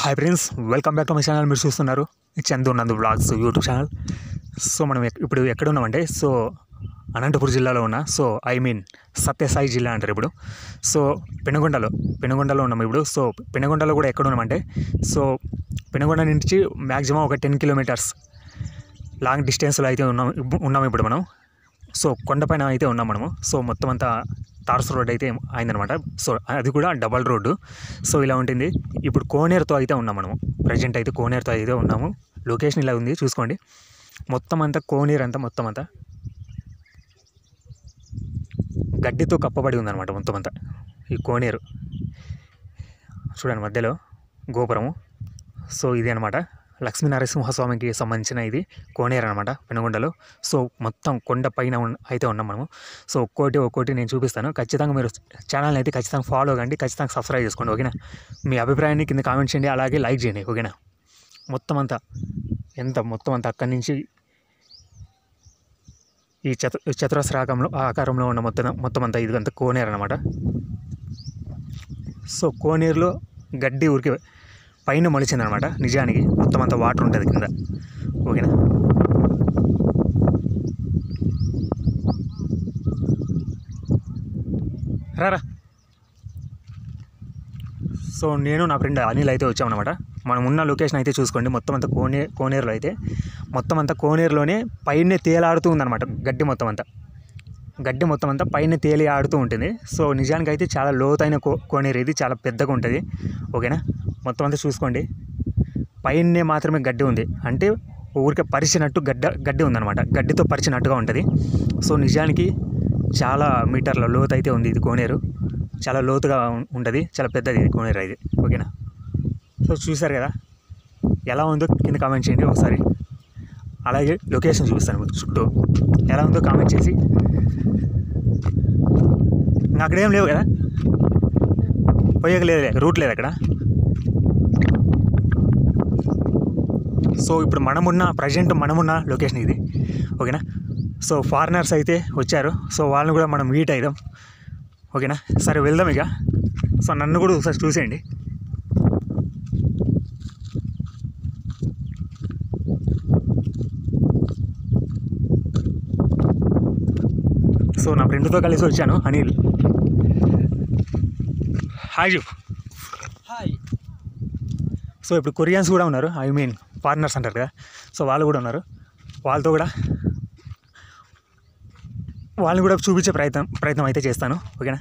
Hi friends welcome back to my channel మీరు చూస్తున్నారు చందు నందు బ్లాగ్స్ యూట్యూబ్ ఛానల్ సో మనం ఇప్పుడు ఎక్కడ ఉన్నామంటే సో అనంతపురం జిల్లాలో ఉన్న సో ఐ మీన్ సత్యసాయి జిల్లా అంటారు ఇప్పుడు. సో పెనుగొండలో పెనుగొండలో ఉన్నాం ఇప్పుడు. సో పెనుగొండలో కూడా ఎక్కడ ఉన్నామంటే సో పెనుగొండ నుంచి మ్యాక్సిమం ఒక టెన్ కిలోమీటర్స్ లాంగ్ డిస్టెన్స్లో అయితే ఉన్నాం ఉన్నాము ఉన్నాం ఇప్పుడు మనం. సో కొండపైన అయితే ఉన్నాం మనము. సో మొత్తం అంతా తార్స్ రోడ్ అయితే అయిందనమాట. సో అది కూడా డబల్ రోడ్డు. సో ఇలా ఉంటుంది. ఇప్పుడు కోనేరుతో అయితే ఉన్నాం మనము. ప్రజెంట్ అయితే కోనేరుతో అయితే ఉన్నాము. లొకేషన్ ఇలా ఉంది చూసుకోండి. మొత్తం అంతా కోనేరు అంతా మొత్తం అంతా. గడ్డితో కప్పబడి ఉందన్నమాట మొత్తం అంతా. ఈ కోనేరు. చూడండి మధ్యలో గోపురము. సో ఇది అనమాట. లక్ష్మీనరసింహస్వామికి సంబంధించిన ఇది కోనేరు అనమాట పెనుగొండలో. సో మొత్తం కొండ పైన ఉన్న- అయితే ఉన్నాం మనము. సో ఒక్కోటి ఒక్కోటి నేను చూపిస్తాను. ఖచ్చితంగా మీరు ఛానల్ని అయితే ఖచ్చితంగా ఫాలో కండి ఖచ్చితంగా సబ్స్క్రైబ్ చేసుకోండి ఓకేనా? మీ అభిప్రాయాన్ని కింద కామెంట్ చేయండి అలాగే లైక్ చేయండి ఓకేనా? మొత్తం అంతా ఎంత మొత్తం అంతా అక్కడి నుంచి ఈ చతు చతురస్రాకంలో ఆకారంలో ఉన్న మొత్తం మొత్తం అంతా ఇది అంతా కోనేరు అనమాట సో కోనేరులో గడ్డి ఊరికి పైన మొలిచింది అనమాట నిజానికి మొత్తం అంత వాటర్ ఉంటుంది కింద. ఓకేనా? రారా సో నేను నా ఫ్రెండ్ అనిల్ అయితే వచ్చామన్నమాట. మనం ఉన్న లొకేషన్ అయితే చూసుకోండి. మొత్తం అంతా కోనే కోనేరులో అయితే. మొత్తం అంతా కోనేరులోనే పైనే తేలాడుతూ ఉందన్నమాట. గడ్డి మొత్తం అంతా గడ్డి మొత్తం అంతా పైన తేలి ఆడుతూ ఉంటుంది. సో నిజానికి అయితే చాలా లోతైన కో కోనేరు ఇది. చాలా పెద్దగా ఉంటుంది. ఓకేనా? మొత్తం అంతా చూసుకోండి. పైనే మాత్రమే గడ్డి ఉంది. అంటే ఊరికే పరిచినట్టు గడ్డ గడ్డి ఉందన్నమాట. గడ్డితో పరిచినట్టుగా ఉంటుంది. సో నిజానికి చాలా మీటర్ల లోతు అయితే ఉంది ఇది కోనేరు. చాలా లోతుగా ఉంటుంది. చాలా పెద్దది ఇది కోనేరు ఇది ఓకేనా? సో చూసారు కదా? ఎలా ఉందో కింద కామెంట్ చేయండి ఒకసారి. అలాగే లొకేషన్ చూపిస్తాను చుట్టూ. ఎలా ఉందో కామెంట్ చేసి. అక్కడేం అక్కడ ఏం లేవు కదా? పోయేక లేదు రూట్ లేదు అక్కడ. సో ఇప్పుడు మనమున్న ప్రజెంట్ మనమున్న లొకేషన్ ఇది. ఓకేనా? సో ఫారినర్స్ అయితే వచ్చారు. సో వాళ్ళని కూడా మనం మీట్ అయిదాం. ఓకేనా? సరే వెళ్దాం ఇక. సో నన్ను కూడా ఒకసారి చూసేయండి. సో నా ఫ్రెండ్తో కలిసి వచ్చాను అనిల్. హాయ్ హాయ్ సో ఇప్పుడు కొరియన్స్ కూడా ఉన్నారు ఐ మీన్ ఫారినర్స్ అంటారు కదా. సో వాళ్ళు కూడా ఉన్నారు. వాళ్ళతో కూడా వాళ్ళని కూడా చూపించే ప్రయత్నం ప్రయత్నం అయితే చేస్తాను ఓకేనా?